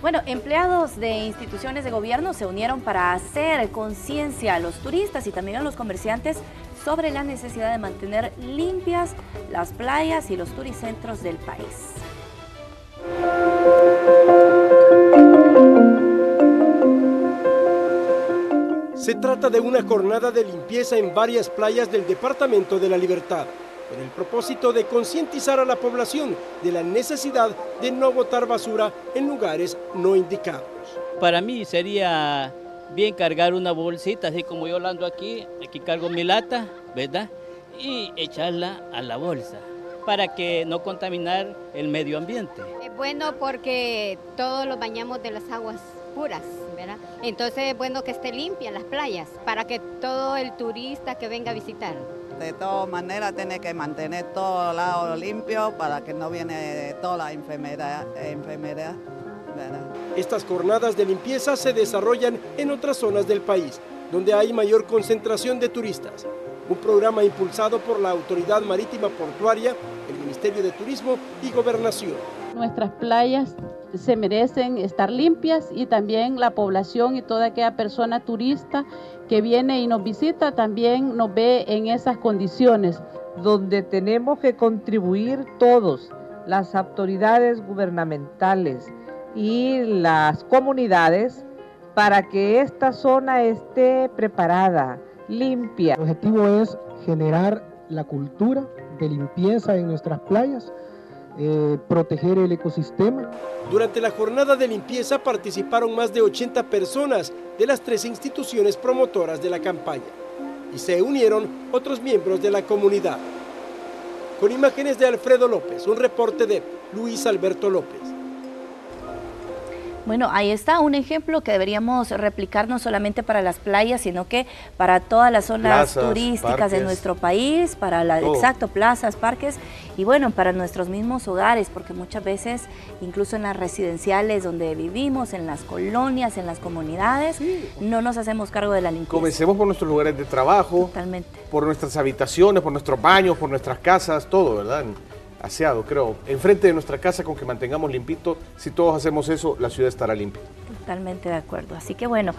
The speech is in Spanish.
Bueno, empleados de instituciones de gobierno se unieron para hacer conciencia a los turistas y también a los comerciantes sobre la necesidad de mantener limpias las playas y los turicentros del país. Se trata de una jornada de limpieza en varias playas del Departamento de la Libertad con el propósito de concientizar a la población de la necesidad de no botar basura en lugares no indicados. Para mí sería bien cargar una bolsita, así como yo ando aquí, aquí cargo mi lata, ¿verdad? Y echarla a la bolsa para que no contaminar el medio ambiente. Es bueno porque todos los bañamos de las aguas puras, ¿verdad? Entonces es bueno que esté limpia las playas para que todo el turista que venga a visitar de todas maneras tiene que mantener todo lado limpio para que no viene toda la enfermedad. enfermedad Estas jornadas de limpieza se desarrollan en otras zonas del país, donde hay mayor concentración de turistas. Un programa impulsado por la Autoridad Marítima Portuaria, el Ministerio de Turismo y Gobernación. Nuestras playas se merecen estar limpias y también la población y toda aquella persona turista que viene y nos visita también nos ve en esas condiciones. Donde tenemos que contribuir todos, las autoridades gubernamentales y las comunidades, para que esta zona esté preparada, limpia. El objetivo es generar la cultura de limpieza en nuestras playas, eh, proteger el ecosistema. Durante la jornada de limpieza participaron más de 80 personas de las tres instituciones promotoras de la campaña y se unieron otros miembros de la comunidad. Con imágenes de Alfredo López, un reporte de Luis Alberto López. Bueno, ahí está un ejemplo que deberíamos replicar no solamente para las playas, sino que para todas las zonas turísticas de nuestro país, para la, exacto, plazas, parques y bueno, para nuestros mismos hogares, porque muchas veces, incluso en las residenciales donde vivimos, en las colonias, en las comunidades, no nos hacemos cargo de la limpieza. Comencemos por nuestros lugares de trabajo, Totalmente. por nuestras habitaciones, por nuestros baños, por nuestras casas, todo, ¿verdad? Aseado, creo. Enfrente de nuestra casa, con que mantengamos limpito, si todos hacemos eso, la ciudad estará limpia. Totalmente de acuerdo. Así que bueno.